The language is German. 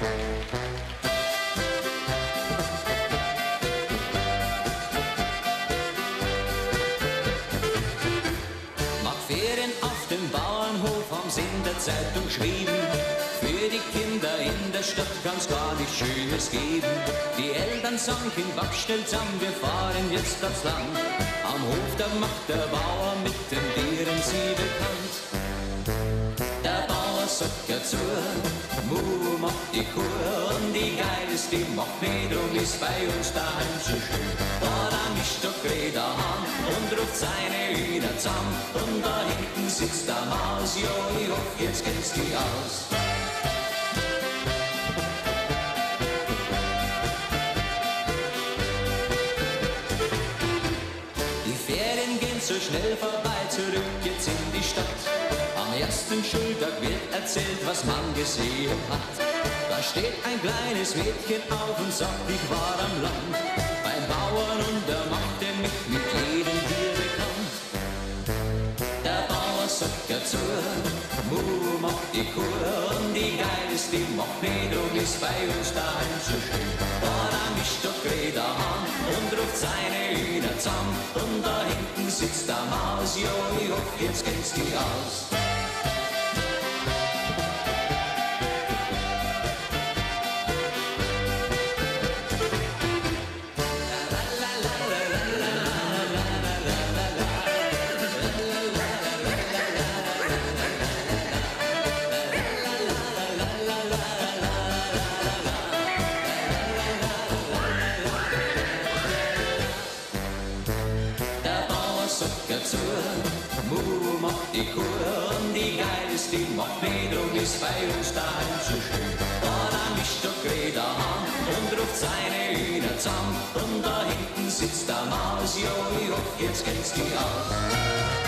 Macht Ferien auf dem Bauernhof, sie in der Zeitung geschrieben. Für die Kinder in der Stadt kann's gar nicht Schönes geben. Die Eltern sagen, Kind, zusammen, wir fahren jetzt aufs Land. Am Hof, da macht der Bauer mit den Tieren sie bekannt. Der Bauer sagt ja zu, Mu macht die Kur und die Geil ist, die macht nicht und ist bei uns daheim so schön. Da dann ist doch Greta an und ruft seine Hühner zusammen und da hinten sitzt der Maus, jo, ich hoff, jetzt kennst du aus. Die Ferien gehen so schnell vorbei, zurück jetzt in ersten Schultag wird erzählt, was man gesehen hat. Da steht ein kleines Mädchen auf und sagt, ich war am Land. Beim Bauern und er machte mich mit jedem Tier bekannt. Der Bauer sagt ja zu, Mu macht die Kur und die Geil ist, ist bei uns daheim so schön. Da ich doch Greta an und ruft seine Hühner zusammen und da hinten sitzt der Maus, jo, ich hoff, jetzt kennst du aus. Bauer sagt ja zu, Mu macht die Kur und die Geil ist, die nicht und ist bei uns daheim so schön. Da nahm ich doch Greta an und ruft seine Hühner zusammen und da hinten sitzt der Maus, jo, ich hoff, jetzt kennst du die aus.